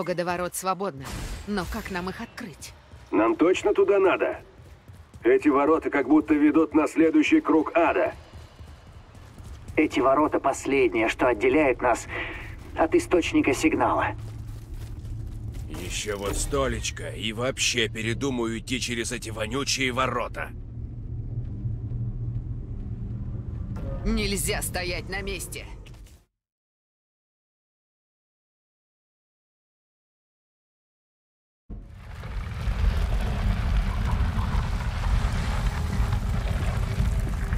Дорога до ворот свободна. Но как нам их открыть? Нам точно туда надо? Эти ворота как будто ведут на следующий круг ада. Эти ворота последнее, что отделяет нас от источника сигнала. Еще вот столечко, и вообще передумаю идти через эти вонючие ворота. Нельзя стоять на месте.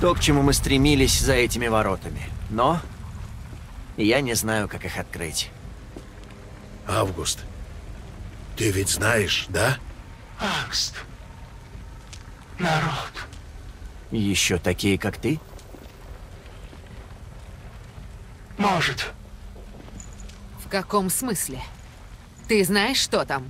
То, к чему мы стремились за этими воротами. Но я не знаю, как их открыть. Август, ты ведь знаешь, да? Август. Народ. Еще такие, как ты? Может. В каком смысле? Ты знаешь, что там?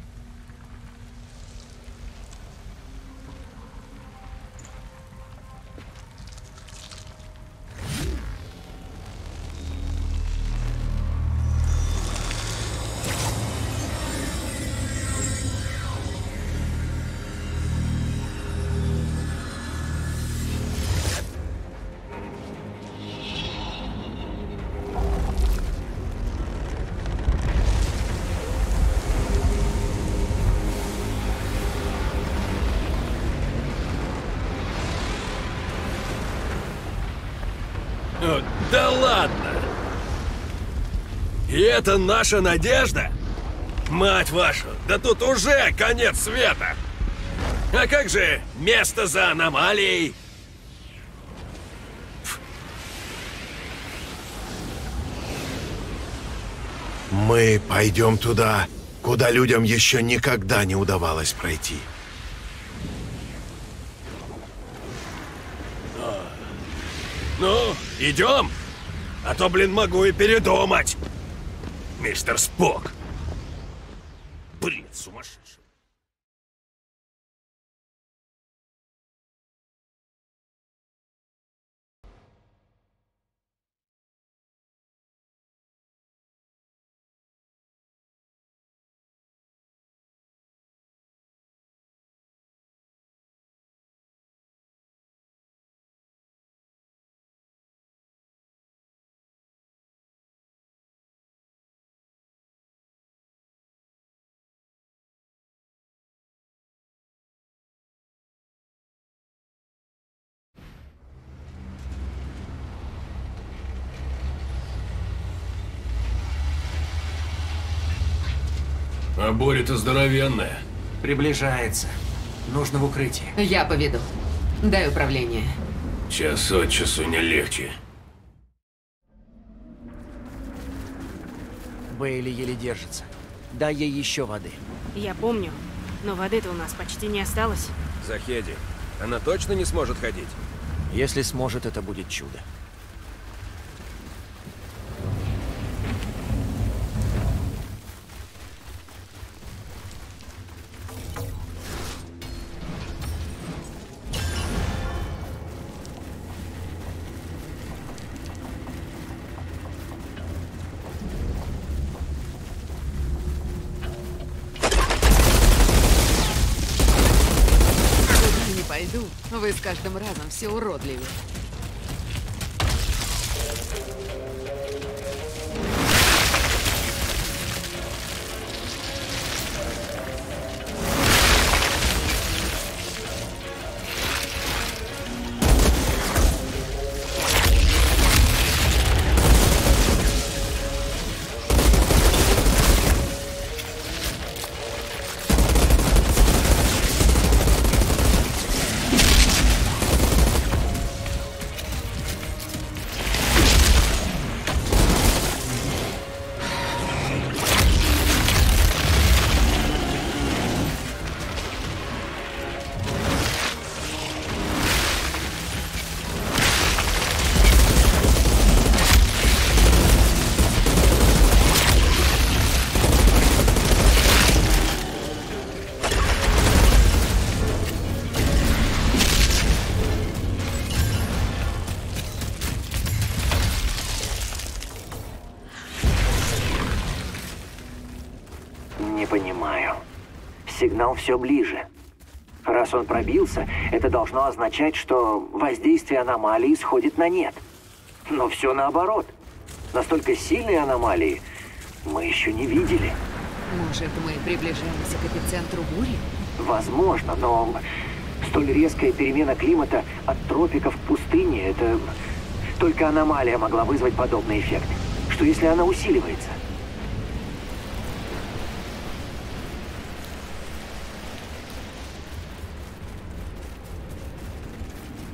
Это наша надежда? Мать вашу, да тут уже конец света! А как же место за аномалией? Мы пойдем туда, куда людям еще никогда не удавалось пройти. Ну, идем? А то, блин, могу и передумать. Мистер Спок. Буря-то здоровенная. Приближается. Нужно в укрытие. Я поведу. Дай управление. Час от часу не легче. Бейли еле держится. Дай ей еще воды. Я помню, но воды-то у нас почти не осталось. Захеди, она точно не сможет ходить? Если сможет, это будет чудо. Вы с каждым разом все уродливее. Сигнал все ближе. Раз он пробился, это должно означать, что воздействие аномалии сходит на нет. Но все наоборот. Настолько сильные аномалии мы еще не видели. Может, мы приближаемся к эпицентру бури? Возможно, но столь резкая перемена климата от тропиков к пустыне, это... Только аномалия могла вызвать подобный эффект. Что если она усиливается?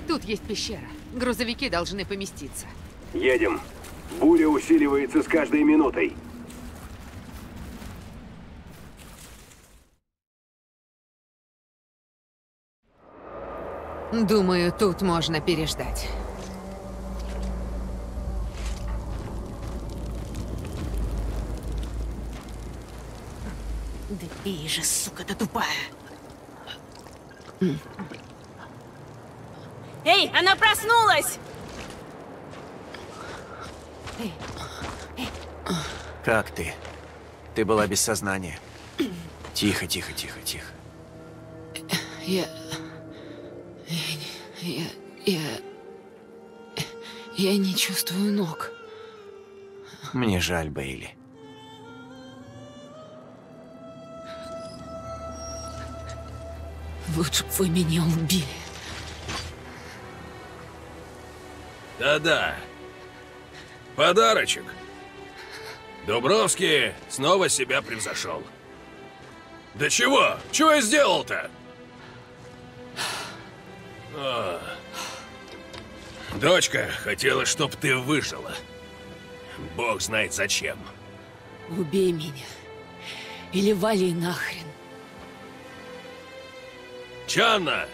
Тут есть пещера. Грузовики должны поместиться. Едем. Буря усиливается с каждой минутой. Думаю, тут можно переждать. Да пей же, сука, ты тупая. Эй, она проснулась! Как ты? Ты была без сознания. Тихо, тихо, тихо, тихо. Я... Я... Я... Я не чувствую ног. Мне жаль, Бейли. Лучше бы вы меня убили. Да-да. Подарочек. Дубровский снова себя превзошел. Да чего? Чего я сделал-то? Дочка хотела, чтоб ты выжила. Бог знает зачем. Убей меня. Или вали нахрен. Чанна!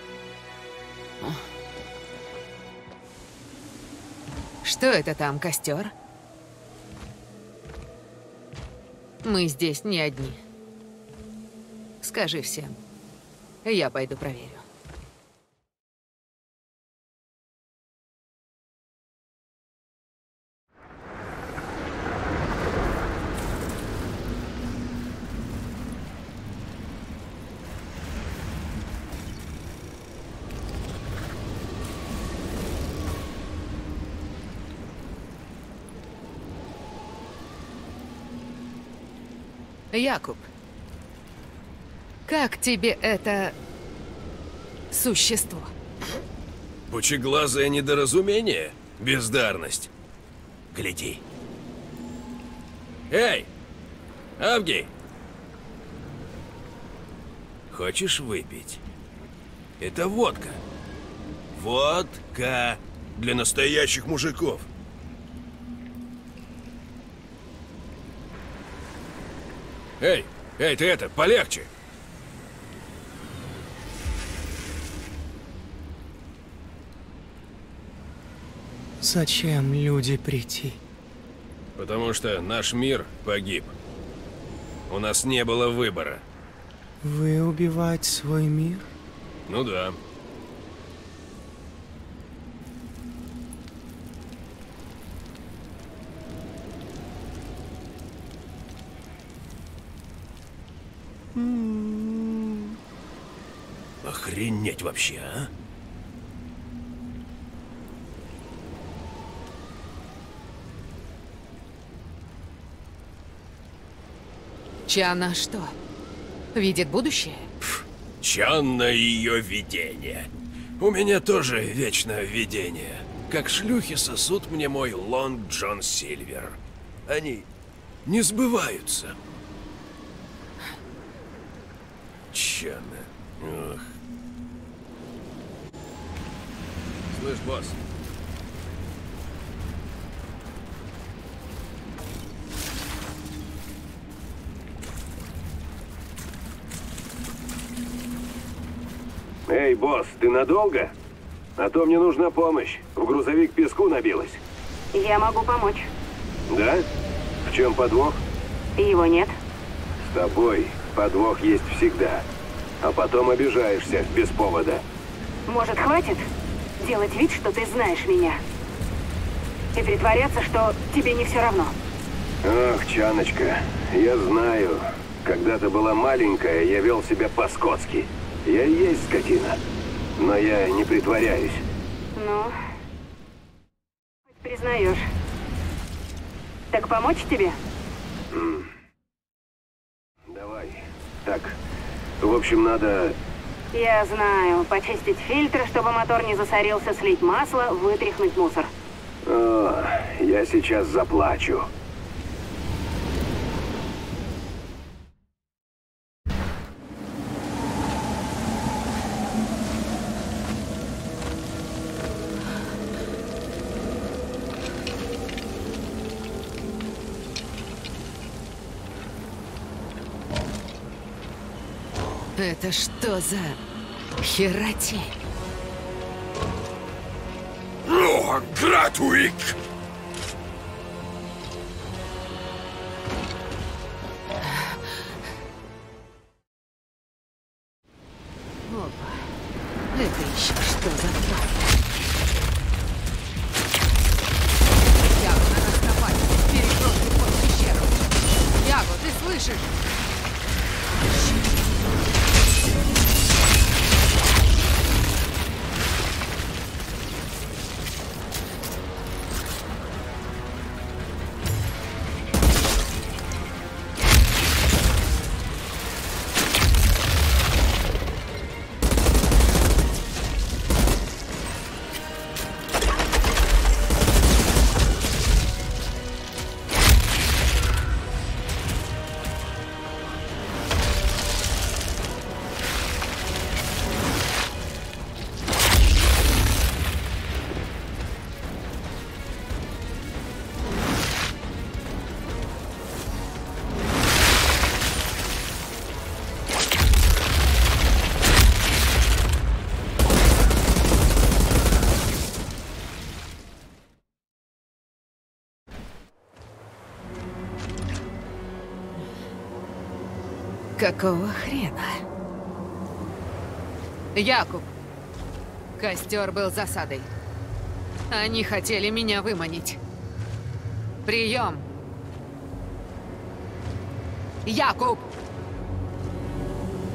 Что это там, костер? Мы здесь не одни. Скажи всем. Я пойду проверю. Якуб, как тебе это существо? Пучеглазое недоразумение? Бездарность. Гляди. Эй! Авгей! Хочешь выпить? Это водка. Водка для настоящих мужиков. Эй, эй, ты это, полегче. Зачем люди прийти? Потому что наш мир погиб. У нас не было выбора. Вы убивать свой мир? Ну да. Охренеть вообще, а? Чана что? Видит будущее? Чанна и ее видение. У меня тоже вечно видение. Как шлюхи сосут мне мой Лонг Джон Сильвер. Они не сбываются. Чанна. Слышь, босс, Эй, босс, ты надолго? А то мне нужна помощь. В грузовик песку набилась. Я могу помочь. Да? В чем подвох? Его нет. С тобой подвох есть всегда. А потом обижаешься без повода. Может, хватит делать вид, что ты знаешь меня? И притворяться, что тебе не все равно. Ах, Чаночка, я знаю. когда-то была маленькая, я вел себя по-скотски. Я и есть скотина. Но я не притворяюсь. Ну, признаешь. Так помочь тебе? Давай. Так, в общем, надо... Я знаю. Почистить фильтр, чтобы мотор не засорился, слить масло, вытряхнуть мусор. О, я сейчас заплачу. Это что за херотень? О, Гратуик! Какого хрена? Якуб! Костер был засадой. Они хотели меня выманить. Прием! Якуб!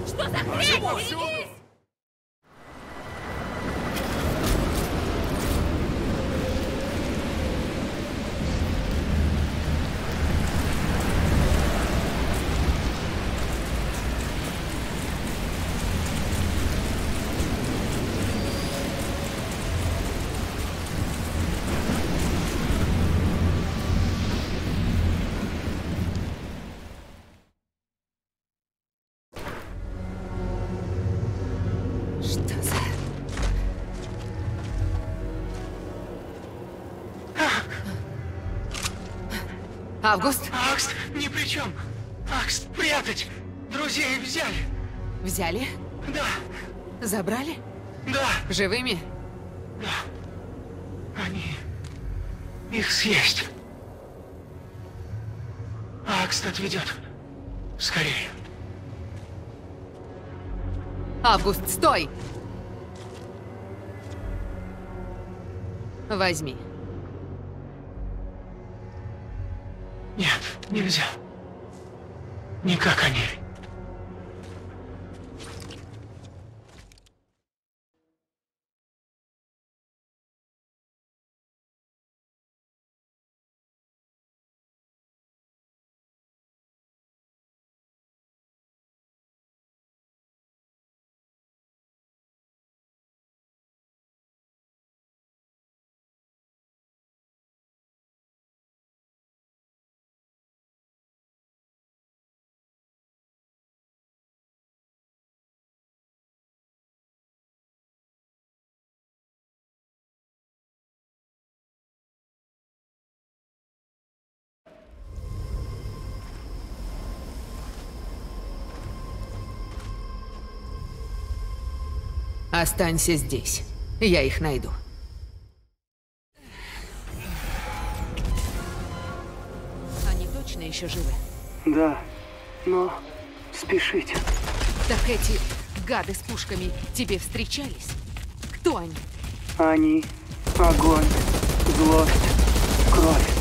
Что Август? Акс, ни при чем. Акс, прятать. Друзей взяли. Взяли? Да, Забрали? да, Живыми? они... Их съесть. Акст отведет. Скорее. Август, стой! Возьми. Нельзя. Не как они. Останься здесь. Я их найду. Они точно еще живы? Да, но спешите. Так эти гады с пушками тебе встречались? Кто они? Они, огонь, злость, кровь.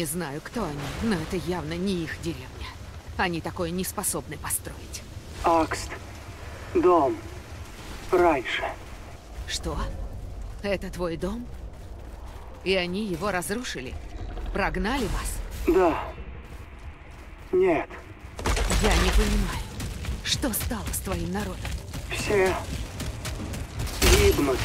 Не знаю, кто они, но это явно не их деревня. Они такое не способны построить. Акст. Дом. Раньше. Что? Это твой дом? И они его разрушили? Прогнали вас? Да. Нет. Я не понимаю, что стало с твоим народом? Все гибнут.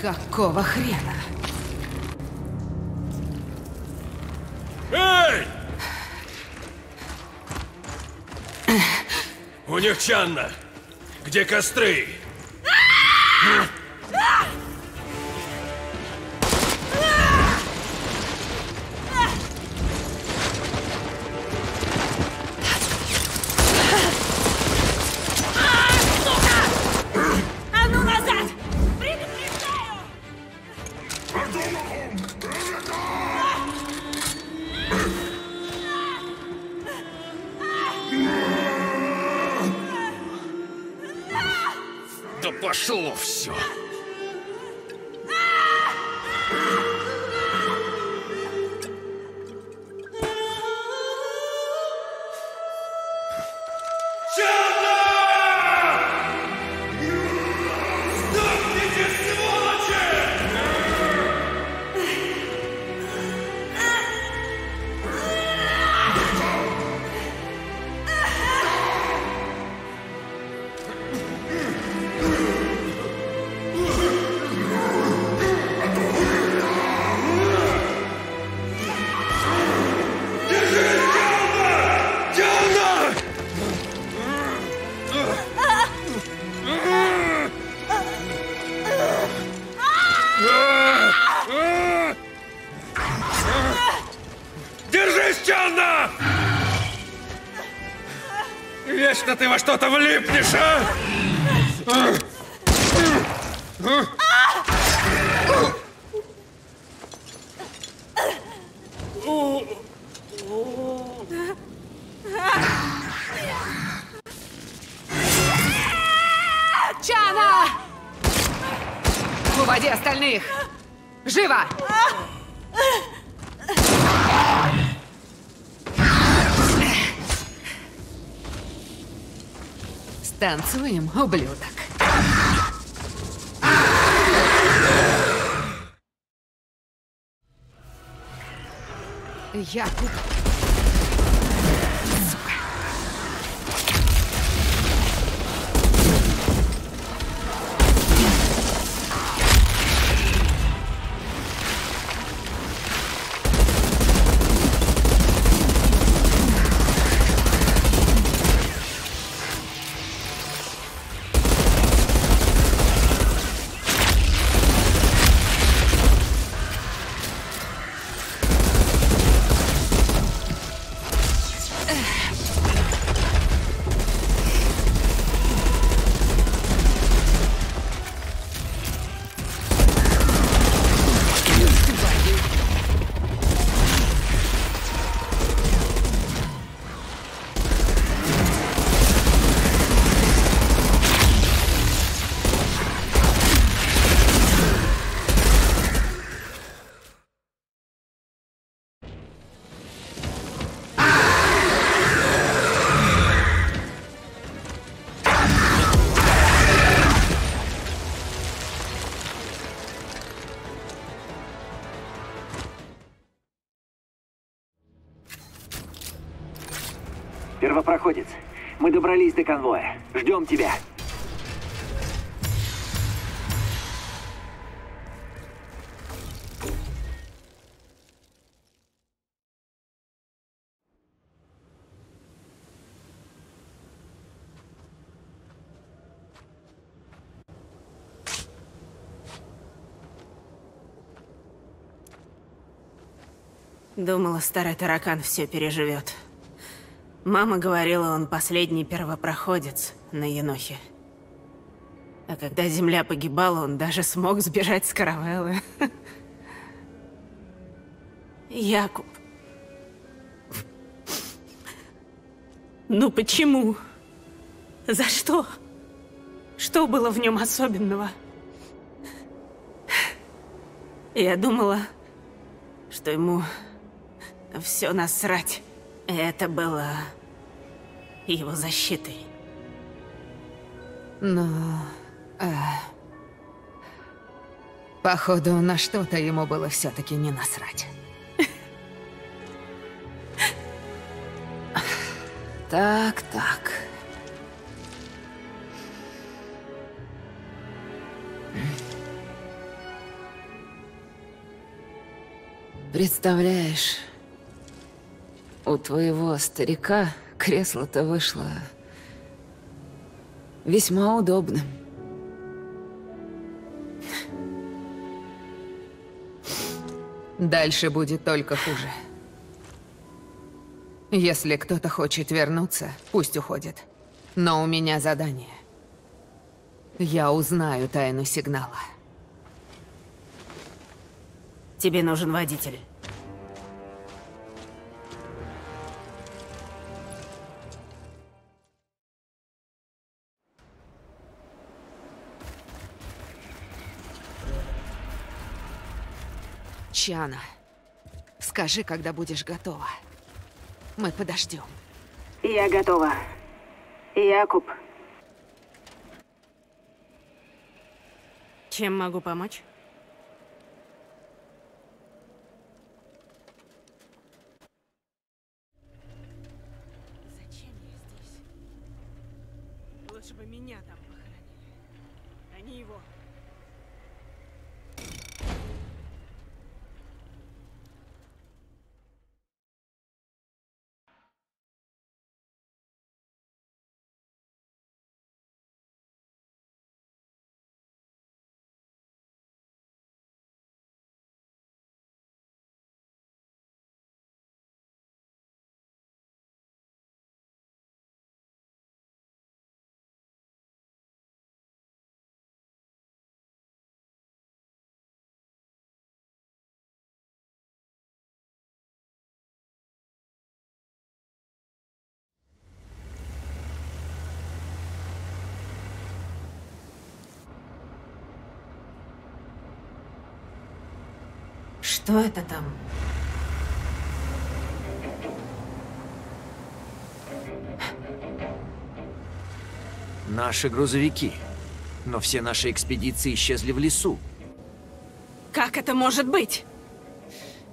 Какого хрена? Эй! У них Чанна. Где костры? Во что-то влипнешь, а? Станцуем, ублюдок. Якуб. Сука. Мы добрались до конвоя. Ждем тебя. Думала, старый таракан все переживет. Мама говорила, он последний первопроходец на Енохе. А когда земля погибала, он даже смог сбежать с каравеллы. Якуб. Ну почему? За что? Что было в нем особенного? Я думала, что ему все насрать. Это было его защитой. Но... Э, походу, на что-то ему было все-таки не насрать. Так, так. Представляешь у твоего старика кресло-то вышло весьма удобным. Дальше будет только хуже. Если кто-то хочет вернуться, пусть уходит. Но у меня задание. Я узнаю тайну сигнала. Тебе нужен водитель. Чана, скажи, когда будешь готова. Мы подождем. Я готова. Якуб, Чем могу помочь? Что это там? Наши грузовики. Но все наши экспедиции исчезли в лесу. Как это может быть?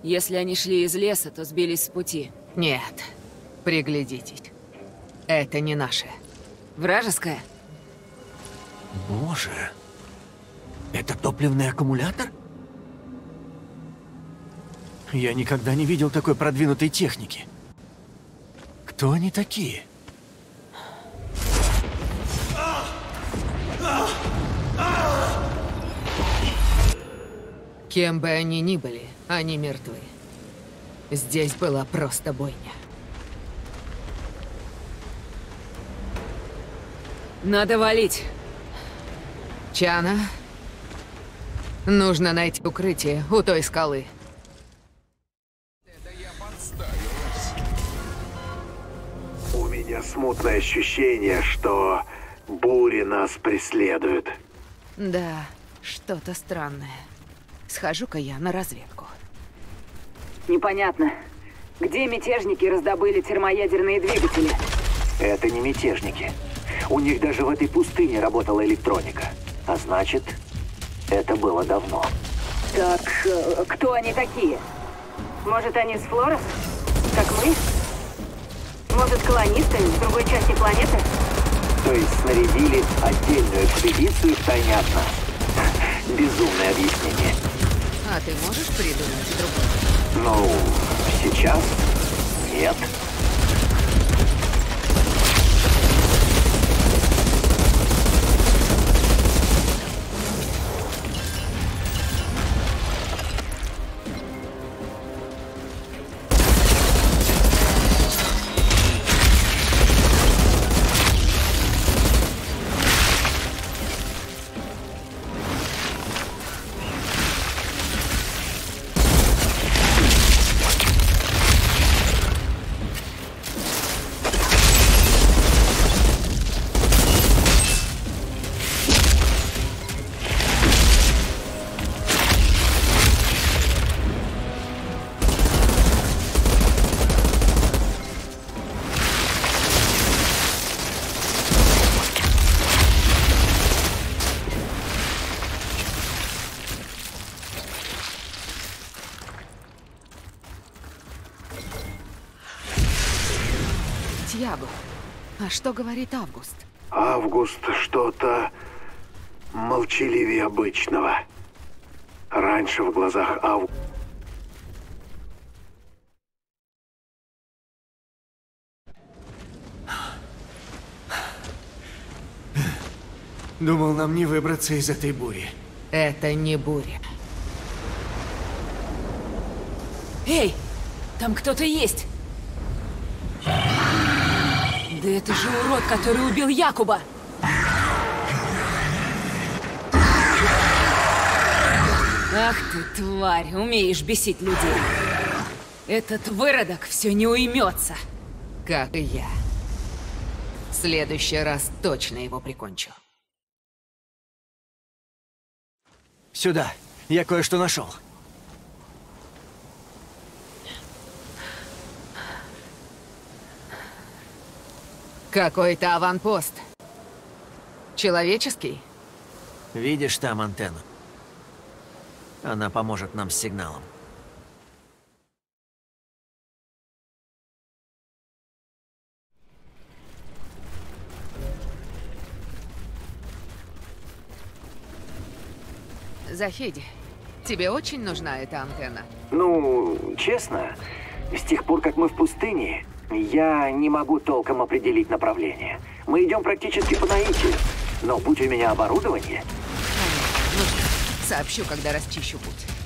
Если они шли из леса, то сбились с пути. Нет, приглядитесь. Это не наше. Вражеская? Боже. Это топливный аккумулятор? Я никогда не видел такой продвинутой техники. Кто они такие? Кем бы они ни были, они мертвы. Здесь была просто бойня. Надо валить. Чана, нужно найти укрытие у той скалы. Меня смутное ощущение, что бури нас преследуют. Да, что-то странное. Схожу-ка я на разведку. непонятно. Где мятежники раздобыли термоядерные двигатели? Это не мятежники. У них даже в этой пустыне работала электроника. А значит, это было давно. Так, э, кто они такие? Может, они с Флорес? Как мы? Может, колонисты с другой части планеты? То есть снарядили отдельную экспедицию в тайне от нас. Безумное объяснение. А ты можешь придумать другое? Ну, сейчас нет. Что говорит Август? Август что-то молчаливее обычного. Раньше в глазах Августа... Думал, нам не выбраться из этой бури. Это не буря. Эй, там кто-то есть. Да это же урод, который убил Якуба. Ах ты, тварь, умеешь бесить людей. Этот выродок все не уймется. Как и я. В следующий раз точно его прикончу. Сюда. Я кое-что нашел. Какой-то аванпост. Человеческий? Видишь там антенну? Она поможет нам с сигналом. Захеди, тебе очень нужна эта антенна? Ну, честно, с тех пор, как мы в пустыне, я не могу толком определить направление. Мы идем практически по наитию, но будь у меня оборудование... Ну, сообщу, когда расчищу путь.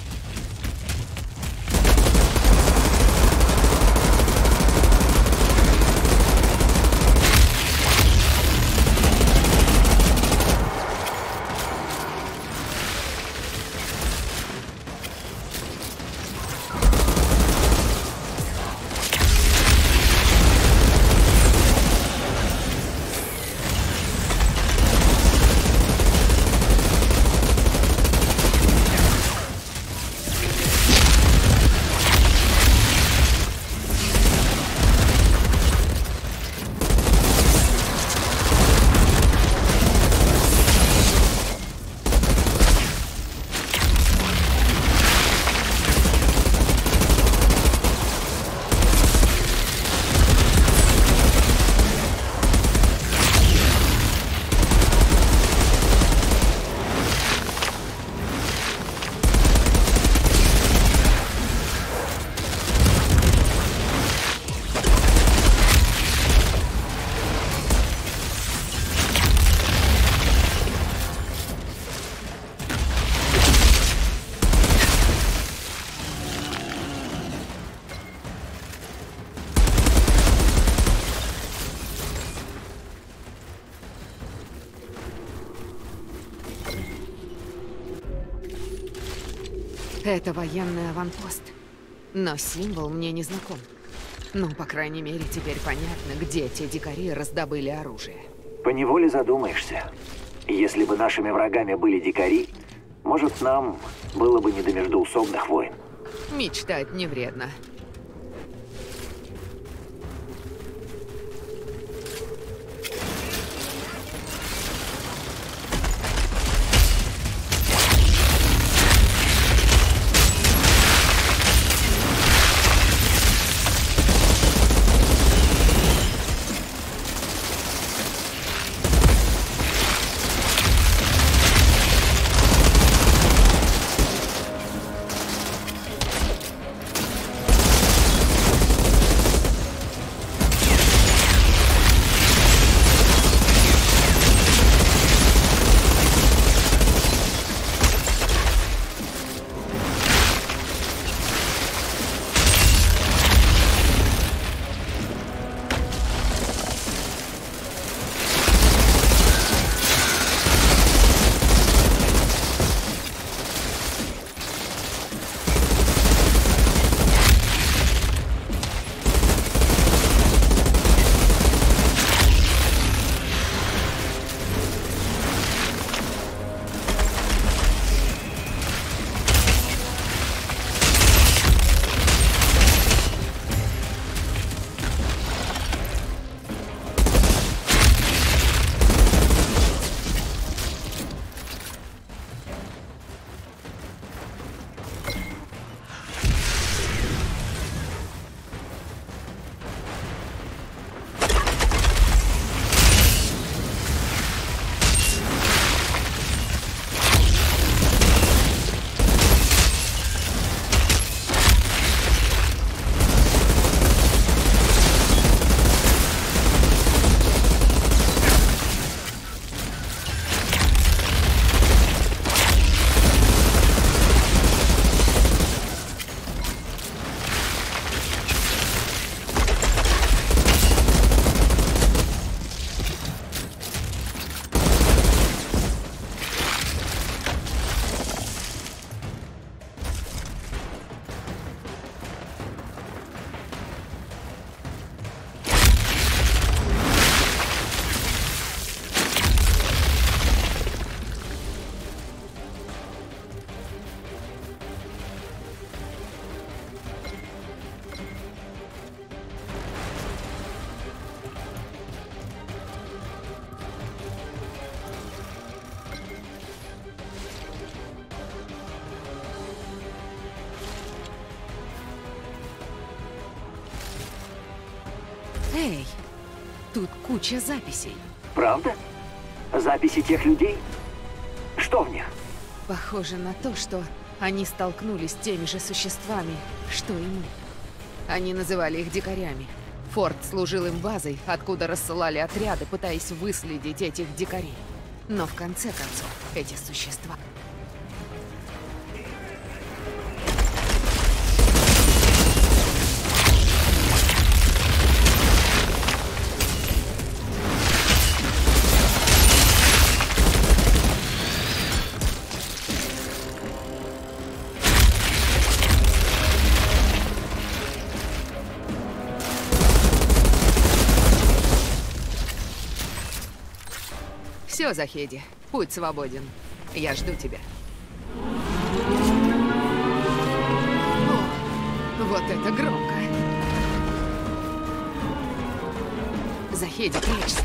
Это военный аванпост. Но символ мне не знаком. Ну, по крайней мере, теперь понятно, где те дикари раздобыли оружие. Поневоле задумаешься. Если бы нашими врагами были дикари, может, нам было бы не до междоусобных войн. Мечтать не вредно. Куча записей. Правда? Записи тех людей? Что в них? Похоже на то, что они столкнулись с теми же существами, что и мы. Они называли их дикарями. Форт служил им базой, откуда рассылали отряды, пытаясь выследить этих дикарей. Но в конце концов, эти существа... Все, Захеди, путь свободен. Я жду тебя. О, вот это громко. Захеди, прячься.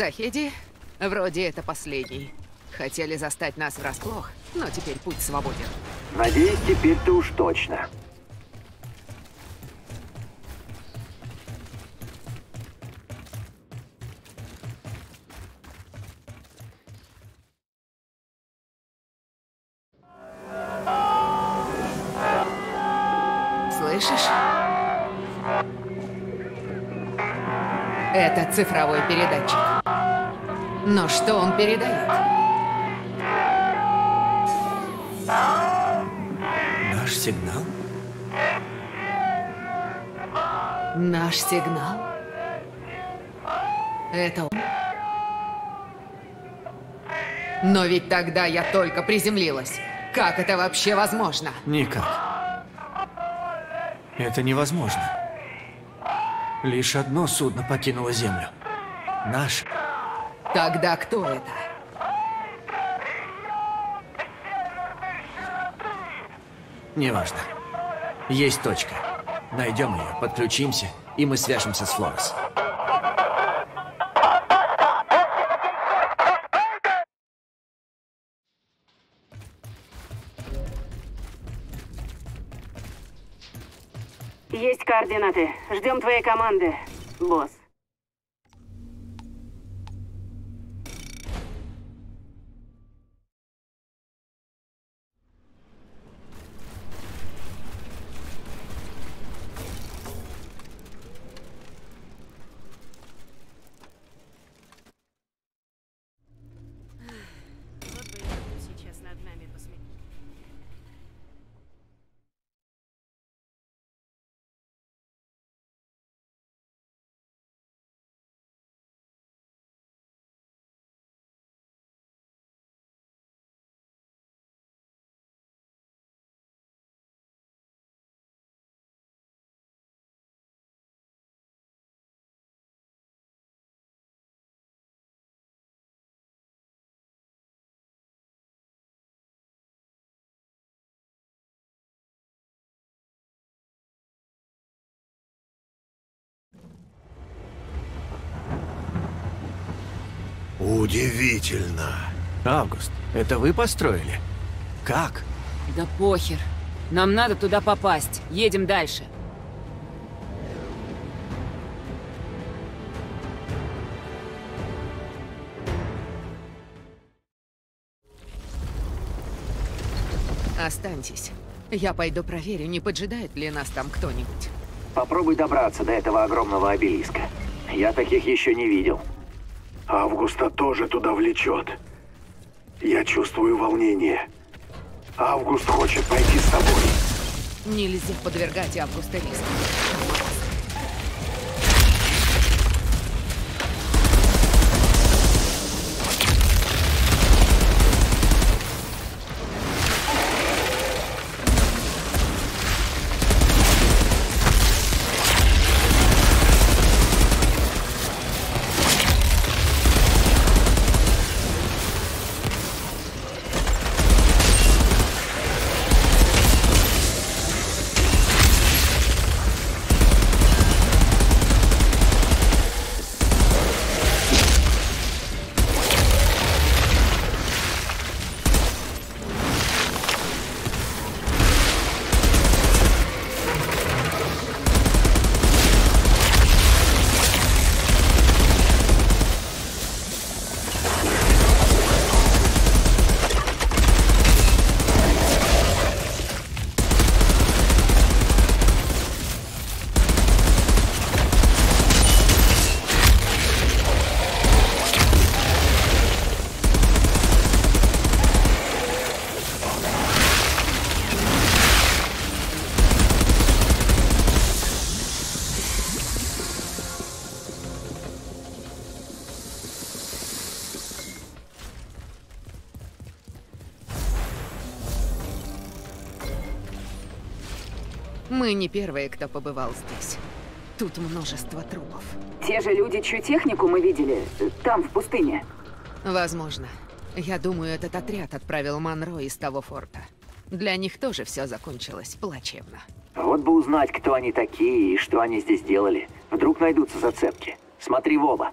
Захеди, вроде это последний. Хотели застать нас врасплох, но теперь путь свободен. Надеюсь, теперь ты уж точно. Слышишь? Это цифровой передатчик. Но что он передает? Наш сигнал? Наш сигнал? Это он. Но ведь тогда я только приземлилась. Как это вообще возможно? Никак. Это невозможно. Лишь одно судно покинуло Землю. Наш. Тогда кто это? Неважно. Есть точка. Найдем ее, подключимся, и мы свяжемся с Флорес. Есть координаты. Ждем твоей команды, босс. Удивительно. Август, это вы построили? Как? Да похер. Нам надо туда попасть. Едем дальше. Останьтесь. Я пойду проверю, не поджидает ли нас там кто-нибудь. Попробуй добраться до этого огромного обелиска. Я таких еще не видел. Августа тоже туда влечет. Я чувствую волнение. Август хочет пойти с тобой. Нельзя подвергать Августа риску. Не первые, кто побывал здесь. Тут множество трупов. Те же люди, чью технику мы видели э, там, в пустыне. Возможно. Я думаю, этот отряд отправил Монро из того форта. Для них тоже все закончилось плачевно. Вот бы узнать, кто они такие и что они здесь делали. Вдруг найдутся зацепки. Смотри в оба.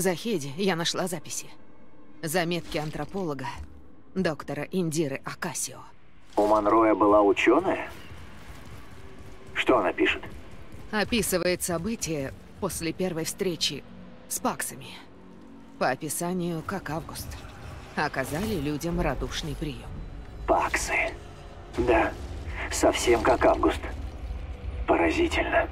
Захеди я нашла записи. Заметки антрополога, доктора Индиры Акасио. У Монроя была ученая? Что она пишет? Описывает события после первой встречи с паксами. По описанию, как Август. Оказали людям радушный прием. Паксы. Да, совсем как Август. Поразительно.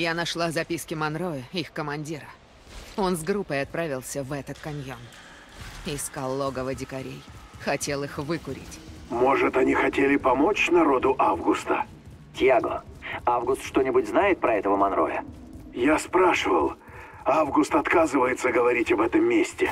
Я нашла записки Монроя, их командира. Он с группой отправился в этот каньон. Искал логово дикарей. Хотел их выкурить. Может, они хотели помочь народу Августа? Тьяго, Август что-нибудь знает про этого Монроя? Я спрашивал. Август отказывается говорить об этом месте.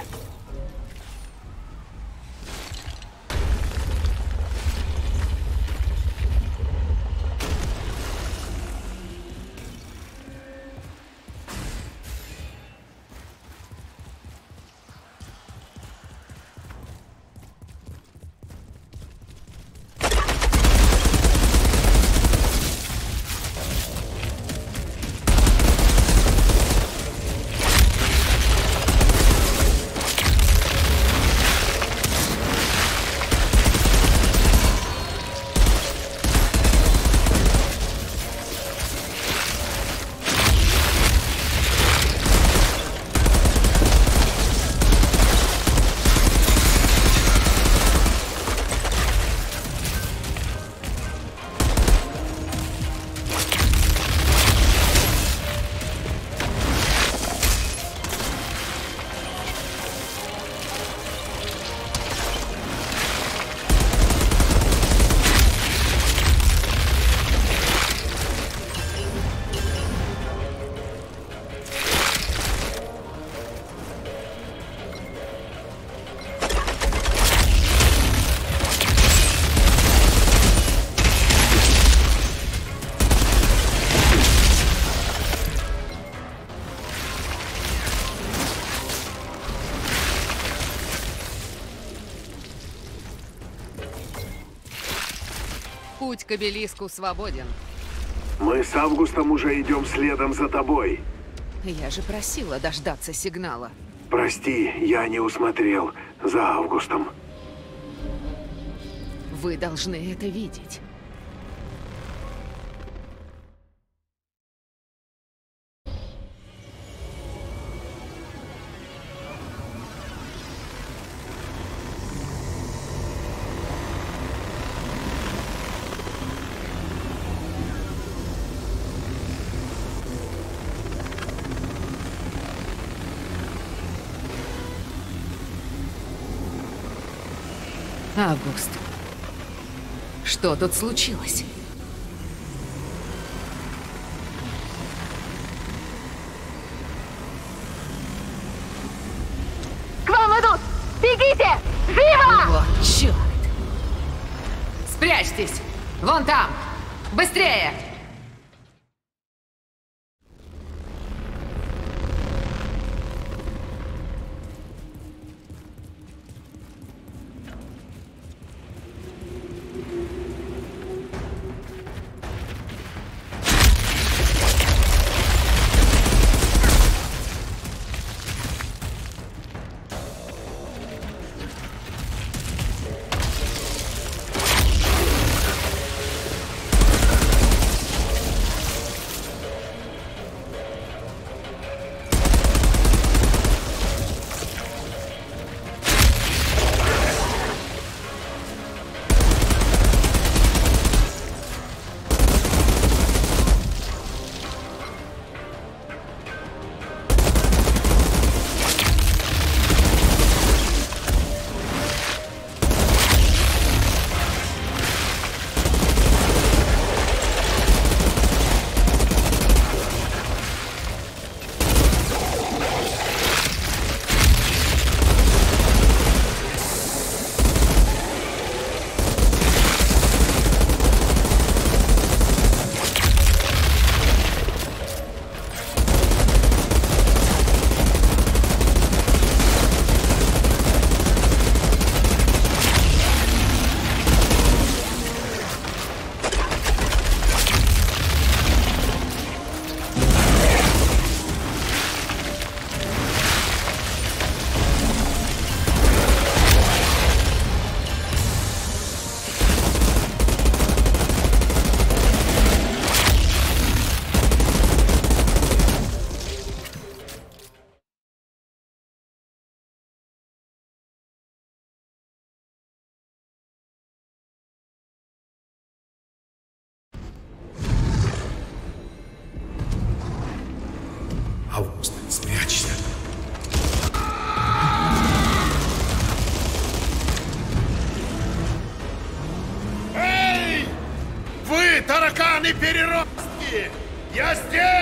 К обелиску свободен. Мы с Августом уже идем следом за тобой. Я же просила дождаться сигнала. Прости, я не усмотрел за Августом. Вы должны это видеть. Август. Что тут случилось? К вам идут! Бегите! Живо! Вот черт! Спрячьтесь! Вон там! Быстрее! Я здесь!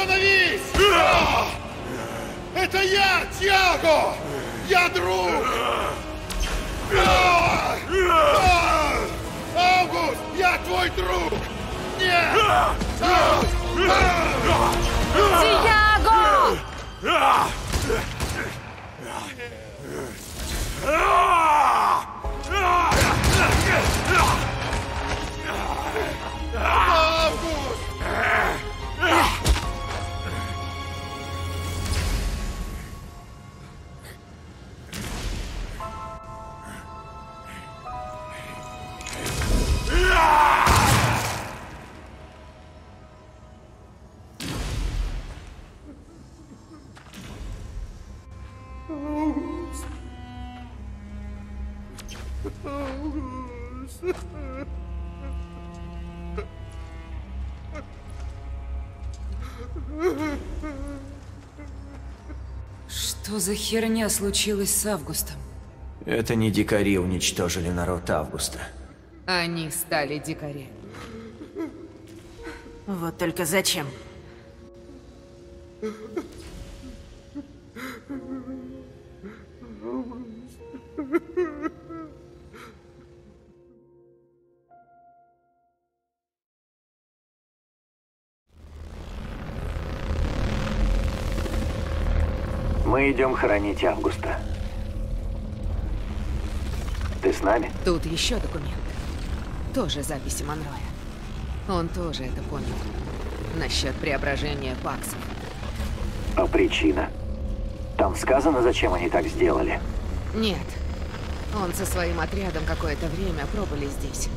Остановись! Это я, Тиаго! Я друг! Август! Я твой друг! Нет! Тиаго! Что за херня случилась с Августом? Это не дикари уничтожили народ Августа. Они стали дикарями. Вот только зачем? Мы идем хоронить Августа. Ты с нами? Тут еще документ. Тоже записи Монроя. Он тоже это понял. Насчет преображения Паксов. А причина? Там сказано, зачем они так сделали? Нет. Он со своим отрядом какое-то время пробыли здесь.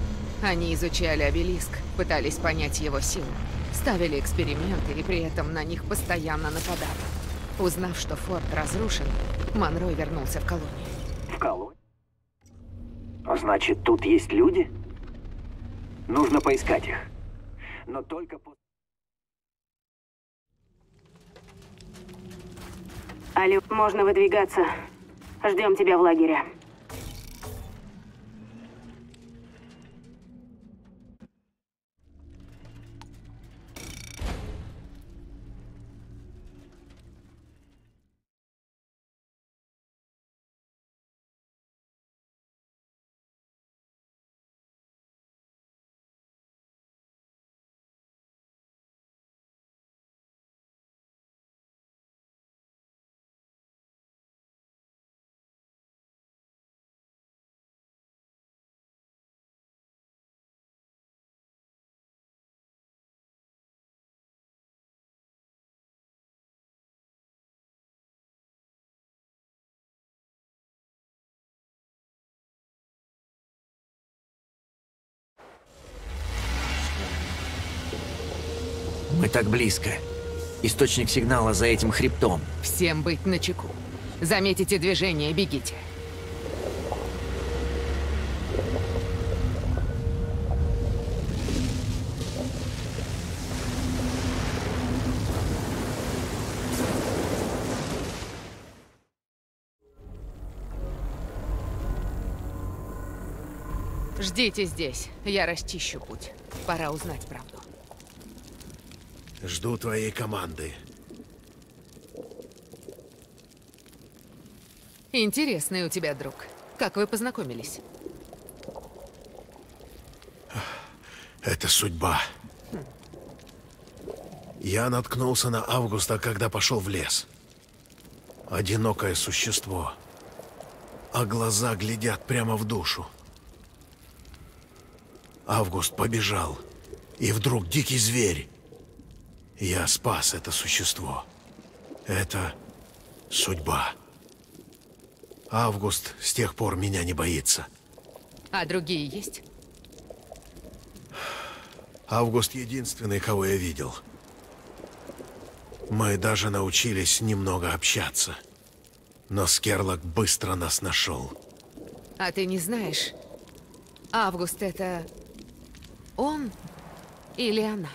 Они изучали обелиск, пытались понять его силу. Ставили эксперименты и при этом на них постоянно нападали. Узнав, что форт разрушен, Монрой вернулся в колонию. В колонии? Значит, тут есть люди? Нужно поискать их. Но только по... Алло, можно выдвигаться. Ждем тебя в лагере. Так близко. Источник сигнала за этим хребтом. Всем быть начеку. Заметите движение, бегите. Ждите здесь, я расчищу путь. Пора узнать правду. Жду твоей команды. Интересный у тебя друг. Как вы познакомились? Это судьба. Я наткнулся на Августа, когда пошел в лес. Одинокое существо. А глаза глядят прямо в душу. Август побежал. И вдруг дикий зверь. Я спас это существо. Это судьба. Август с тех пор меня не боится. А другие есть? Август единственный, кого я видел. Мы даже научились немного общаться. Но Скерлок быстро нас нашел. А ты не знаешь, Август это он или она?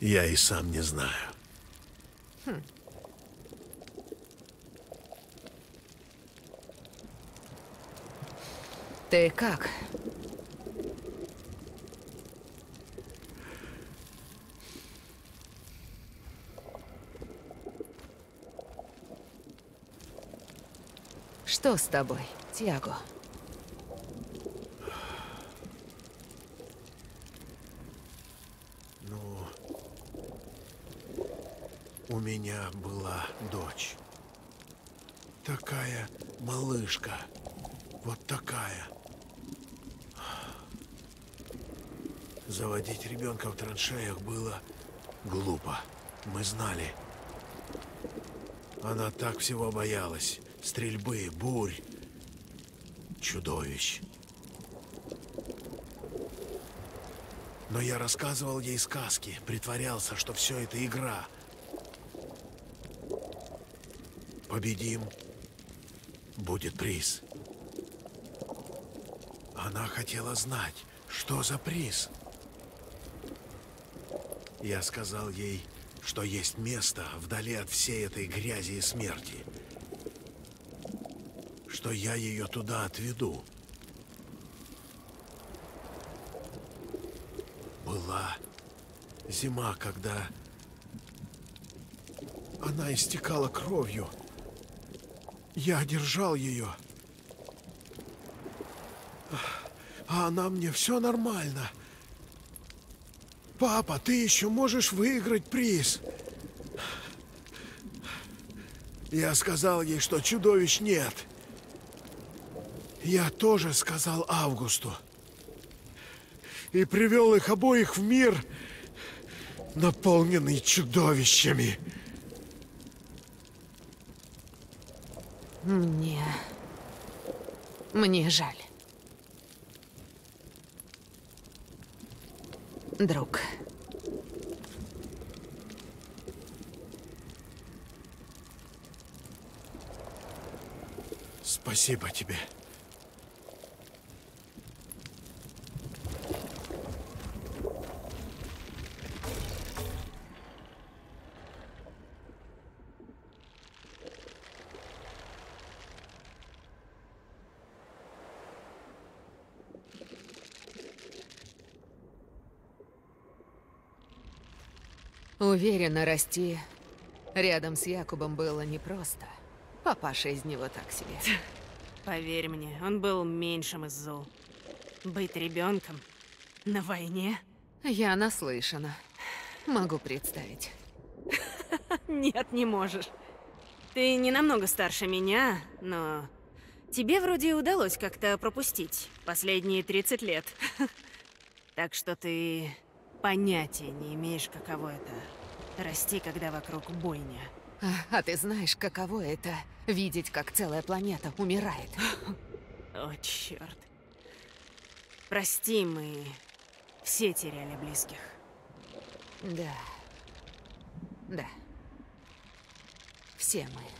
Я и сам не знаю. Хм. Ты как? Что с тобой, Тиаго? Ну, у меня была дочь. Такая малышка. Вот такая. Заводить ребенка в траншеях было глупо. Мы знали. Она так всего боялась. Стрельбы, бурь, чудовищ. Но я рассказывал ей сказки, притворялся, что все это игра. Победим, будет приз. Она хотела знать, что за приз. Я сказал ей, что есть место вдали от всей этой грязи и смерти. Что я ее туда отведу. Была зима, когда она истекала кровью. Я держал ее. А она мне все нормально. Папа, ты еще можешь выиграть приз. Я сказал ей, что чудовищ нет. Я тоже сказал Августу. И привел их обоих в мир, наполненный чудовищами. Мне... Мне жаль. Друг. Спасибо тебе. Уверена, расти рядом с Якубом было непросто. Папаша из него так себе. Поверь мне, он был меньшим из зол. Быть ребенком на войне? Я наслышана. Могу представить. Нет, не можешь. Ты не намного старше меня, но тебе вроде удалось как-то пропустить последние 30 лет. Так что ты понятия не имеешь, каково это расти, когда вокруг бойня. А, а ты знаешь, каково это видеть, как целая планета умирает? О, черт. Прости, мы Все теряли близких. Да. Да. Все мы.